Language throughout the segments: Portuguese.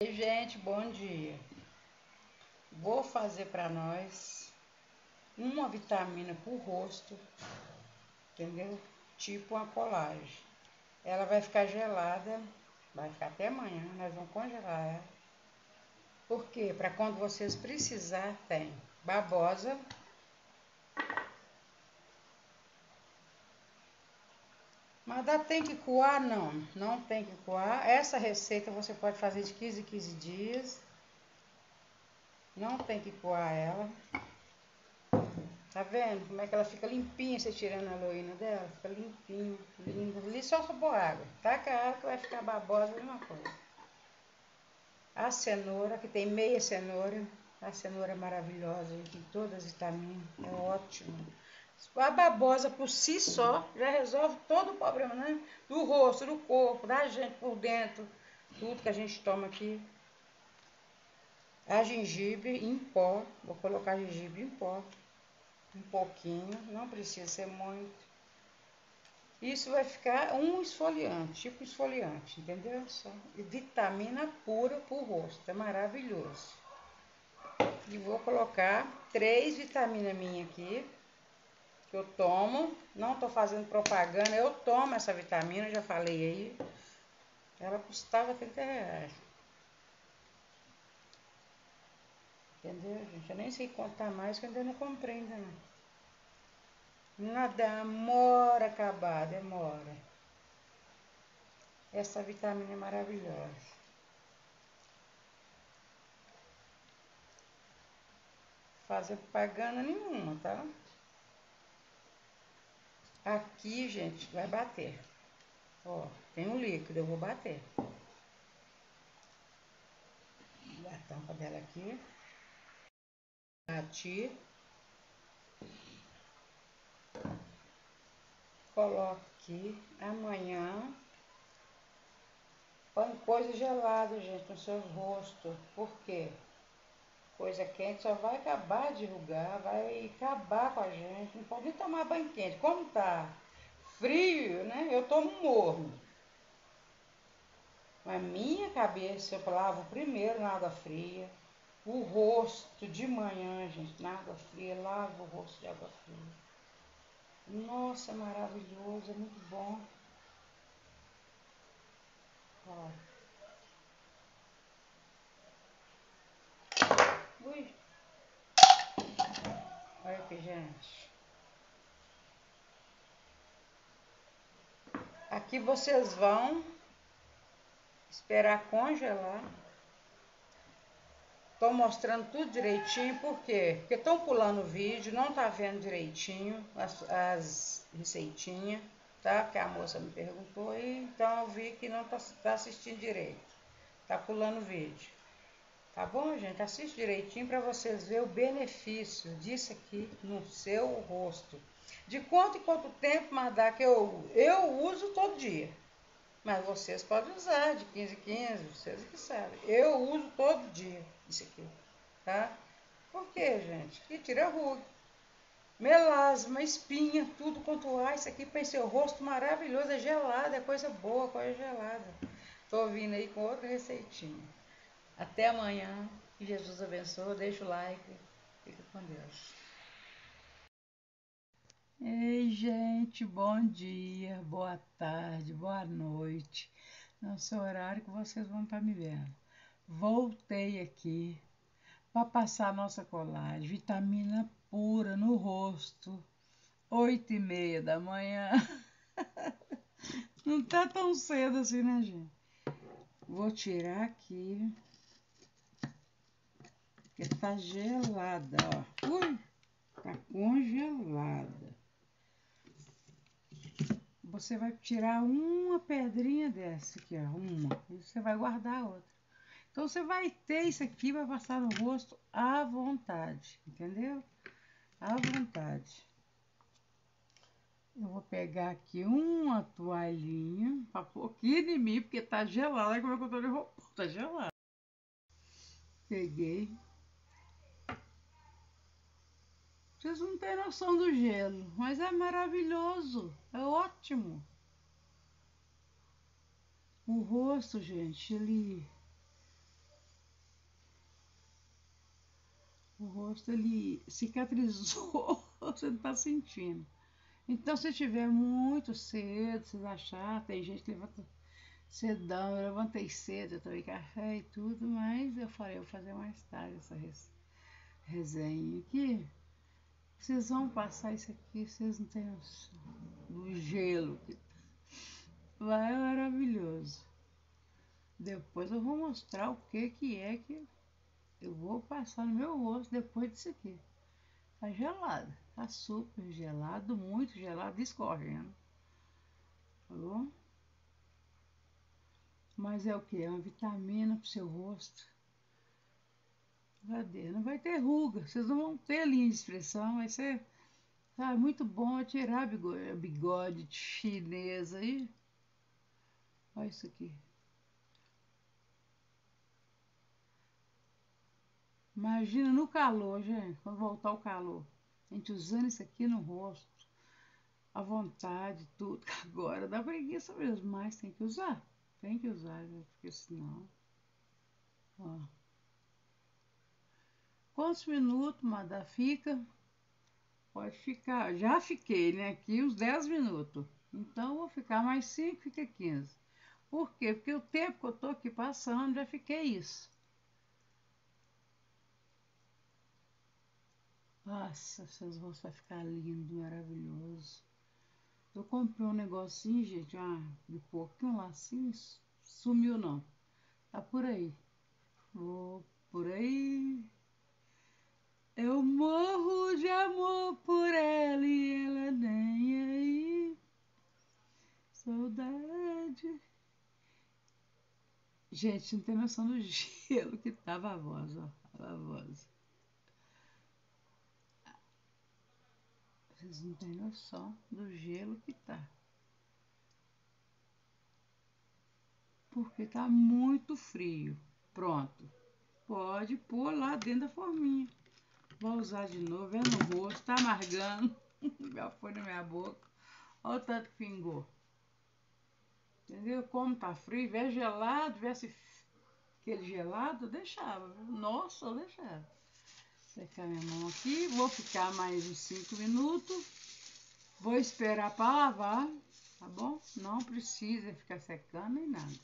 Oi, gente, bom dia. Vou fazer para nós uma vitamina para o rosto, entendeu? Tipo uma colagem. Ela vai ficar gelada, vai ficar até amanhã, nós vamos congelar ela. Por quê? Para quando vocês precisar, tem babosa, Mas dá, tem que coar? Não, não tem que coar. Essa receita você pode fazer de 15 em 15 dias. Não tem que coar ela. Tá vendo como é que ela fica limpinha, você tirando a loína dela? Fica limpinha, linda. Ali só por água. Taca a água que vai ficar babosa, a mesma coisa. A cenoura, que tem meia cenoura. A cenoura é maravilhosa, tem todas as vitaminas. É ótimo. A babosa por si só já resolve todo o problema, né? Do rosto, do corpo, da gente por dentro, tudo que a gente toma aqui. A gengibre em pó, vou colocar gengibre em pó, um pouquinho, não precisa ser muito. Isso vai ficar um esfoliante, tipo esfoliante, entendeu? Só. Vitamina pura para o rosto, é maravilhoso. E vou colocar três vitaminas minhas aqui que eu tomo. Não estou fazendo propaganda, eu tomo essa vitamina, já falei aí. Ela custava 30 reais. Entendeu, gente? Eu nem sei contar mais, que eu ainda não comprei ainda não. Nada demora acabar, demora. Essa vitamina é maravilhosa. Fazer propaganda nenhuma, tá? Aqui, gente, vai bater. Ó, tem um líquido, eu vou bater. A tampa dela aqui. Bati. Coloco aqui. Amanhã. Põe coisa gelada, gente, no seu rosto. Por quê? Coisa quente só vai acabar de rugar, vai acabar com a gente. Não pode tomar banho quente. Como tá frio, né? Eu tomo morno. A minha cabeça eu lavo primeiro na água fria. O rosto de manhã, gente, na água fria, lavo o rosto de água fria. Nossa, maravilhoso, é muito bom. Ó. Ui. Olha aqui, gente. Aqui vocês vão esperar congelar. Tô mostrando tudo direitinho, por quê? Porque estão pulando o vídeo, não tá vendo direitinho as, as receitinhas, tá? Porque a moça me perguntou, e então eu vi que não tá, tá assistindo direito. Tá pulando o vídeo. Tá bom, gente? Assiste direitinho para vocês verem o benefício disso aqui no seu rosto. De quanto em quanto tempo mandar que eu, eu uso todo dia. Mas vocês podem usar de 15 em 15, vocês que sabem. Eu uso todo dia isso aqui, tá? Por quê, gente? Que tira ruga. Melasma, espinha, tudo quanto há. Isso aqui para seu rosto maravilhoso, é gelado, é coisa boa, coisa gelada. Tô vindo aí com outra receitinha. Até amanhã. Que Jesus abençoe. Deixa o like. Fica com Deus. Ei, gente, bom dia, boa tarde, boa noite. Não sei o horário que vocês vão estar me vendo. Voltei aqui para passar nossa colagem, vitamina pura no rosto, oito e meia da manhã. Não tá tão cedo assim, né, gente? Vou tirar aqui. Porque tá gelada, ó. Ui, tá congelada. Você vai tirar uma pedrinha dessa aqui, ó, uma. E você vai guardar a outra. Então, você vai ter isso aqui, vai passar no rosto à vontade, entendeu? À vontade. Eu vou pegar aqui uma toalhinha pra aqui em mim, porque tá gelada. Como é que eu tô de roupa? Tá gelada. Peguei Vocês não têm noção do gelo, mas é maravilhoso, é ótimo. O rosto, gente, ele. O rosto ele cicatrizou, você não tá sentindo. Então, se tiver muito cedo, vocês achar, tem gente que levanta cedão, eu levantei cedo, eu tomei café e tudo, mas eu falei, eu vou fazer mais tarde essa resenha aqui. Vocês vão passar isso aqui, vocês não têm noção do gelo que tá. Vai é maravilhoso. Depois eu vou mostrar o que que é que eu vou passar no meu rosto depois disso aqui. Tá gelado, tá super gelado, muito gelado, escorrendo. Tá bom? Mas é o que? É uma vitamina pro seu rosto. Cadê? Não vai ter ruga, vocês não vão ter linha de expressão, vai ser sabe, muito bom tirar bigode, bigode chinês aí. Olha isso aqui. Imagina no calor, gente, quando voltar o calor. A gente usando isso aqui no rosto, à vontade, tudo. Agora dá preguiça mesmo, mas tem que usar. Tem que usar, porque senão. Ó. Quantos minutos, Madá, fica? Pode ficar. Já fiquei, né? Aqui uns 10 minutos. Então, vou ficar mais 5, fica 15. Por quê? Porque o tempo que eu tô aqui passando, já fiquei isso. Nossa, seus rostos vai ficar lindo, maravilhoso. Eu comprei um negocinho, gente, ah, de pouquinho um lacinho, sumiu não. Tá por aí. Vou por aí. Eu morro de amor por ela e ela nem aí. Saudade. Gente, não tem noção do gelo que tava a voz, ó. A voz. Vocês não têm noção do gelo que tá. Porque tá muito frio. Pronto. Pode pôr lá dentro da forminha. Vou usar de novo. É no rosto. Tá amargando. Já foi na minha boca. Olha o tanto que pingou. Entendeu? Como tá frio. Tivesse gelado, tivesse aquele gelado, deixava. Nossa, eu deixava secar minha mão aqui. Vou ficar mais uns 5 minutos. Vou esperar para lavar, tá bom? Não precisa ficar secando nem nada.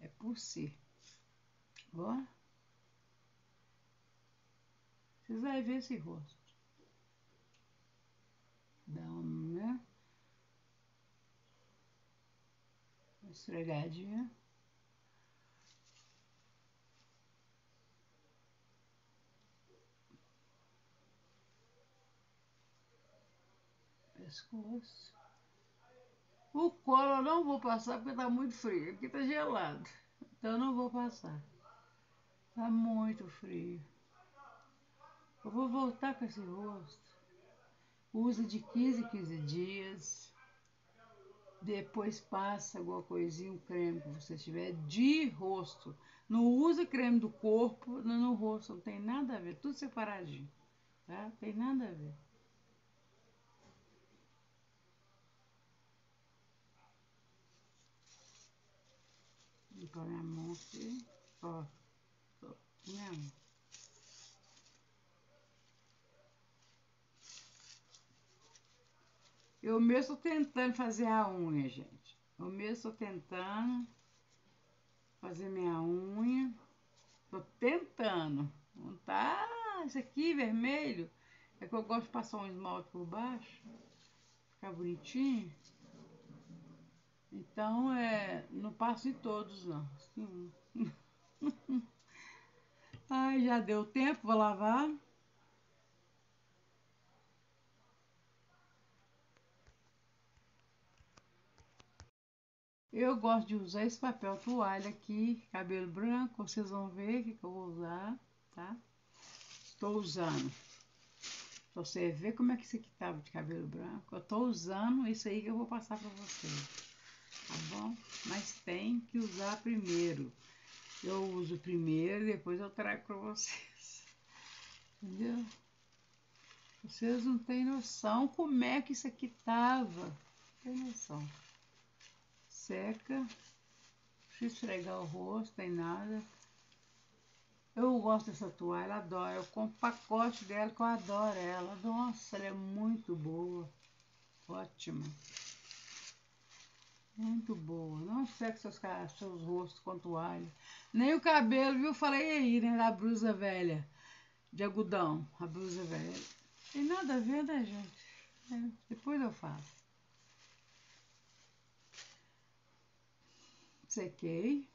É por si. Bom? Vocês vão ver esse rosto. Dá uma, né? Uma esfregadinha. pescoço. O colo eu não vou passar porque tá muito frio. Aqui tá gelado. Então eu não vou passar. Tá muito frio. Eu vou voltar com esse rosto. Usa de 15 15 dias. Depois passa alguma coisinha, um creme que você tiver de rosto. Não usa creme do corpo no, no rosto, não tem nada a ver, tudo separadinho. Tá? Tem nada a ver. Limpar minha mão aqui. Ó. Minha mão. Eu mesmo tô tentando fazer a unha, gente. Eu mesmo tô tentando fazer minha unha. Tô tentando. Não tá. Isso aqui vermelho. É que eu gosto de passar um esmalte por baixo. Ficar bonitinho. Então, é, não passo em todos, não. Ai, já deu tempo, vou lavar. Eu gosto de usar esse papel toalha aqui, cabelo branco, vocês vão ver o que, que eu vou usar, tá? Estou usando. Pra você ver como é que esse aqui tava de cabelo branco. Eu tô usando isso aí que eu vou passar para vocês tá bom? Mas tem que usar primeiro. Eu uso primeiro, depois eu trago para vocês. Entendeu? Vocês não têm noção como é que isso aqui tava. Não tem noção. Seca. Precisa esfregar o rosto, tem nada. Eu gosto dessa toalha, adoro. Eu compro pacote dela que eu adoro ela. Nossa, ela é muito boa. Ótima. Muito boa. Não seque seus, seus rostos com toalha. Nem o cabelo, viu? Falei aí, né? Da blusa velha. De algodão. A blusa velha. Tem nada a ver, né, gente? É, depois eu faço. Sequei.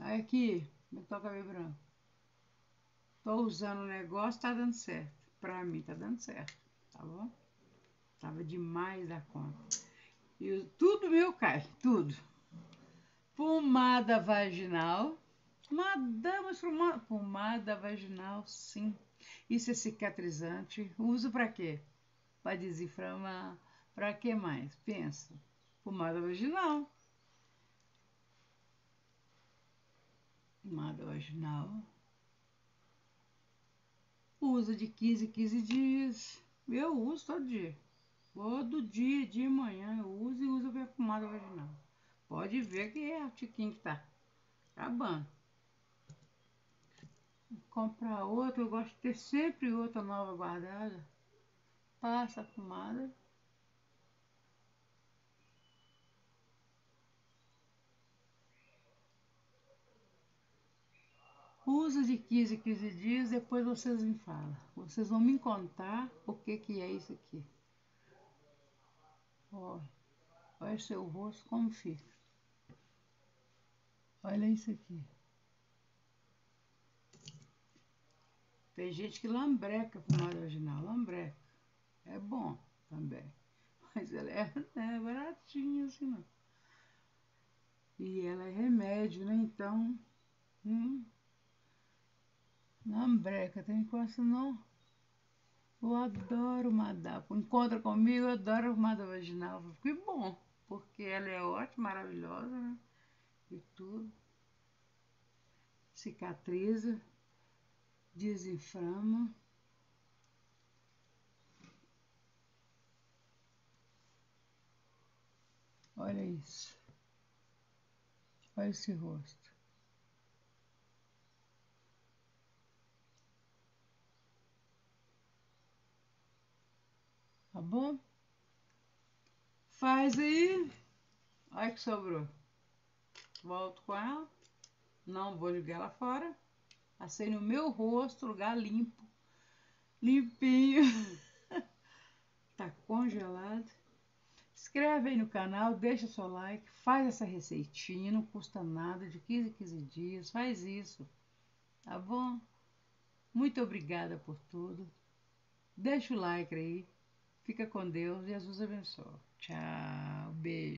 Aí aqui, me toca cabelo branco. Tô usando o negócio, tá dando certo. Pra mim tá dando certo, tá bom? Tava demais da conta. E tudo meu cai, tudo. Pomada vaginal. Madamos uma pomada vaginal, sim. Isso é cicatrizante. Uso para quê? Para desinflamar. Para que mais? Pensa. Pomada vaginal. Pomada vaginal. Usa de 15 em 15 dias. Eu uso todo dia. Todo dia, de manhã, eu uso e uso a pomada vaginal. Pode ver que é o tiquinho que tá acabando. Comprar outra, eu gosto de ter sempre outra nova guardada. Passa a pomada. Usa de 15 em 15 dias, depois vocês me falam. Vocês vão me contar o que, que é isso aqui. Olha, olha seu rosto como fica. Olha isso aqui. Tem gente que lambreca pomada vaginal, lambreca. É bom também. Mas ela é, é baratinha assim não. E ela é remédio, né? Então, hum, lambreca, tem coisa não. Eu adoro madá. Encontra comigo, eu adoro pomada vaginal. Que bom, porque ela é ótima, maravilhosa, né? E tudo. Cicatriza, desinflama. Olha isso. Olha esse rosto. Tá bom? Faz aí. Olha que sobrou. Volto com ela. Não vou jogar ela fora. Passei no meu rosto, lugar limpo. Limpinho. tá congelado. Inscreve aí no canal, deixa seu like, faz essa receitinha, não custa nada, de 15 a 15 dias, faz isso, tá bom? Muito obrigada por tudo. Deixa o like aí. Fica com Deus. Jesus abençoe. Tchau. Beijo.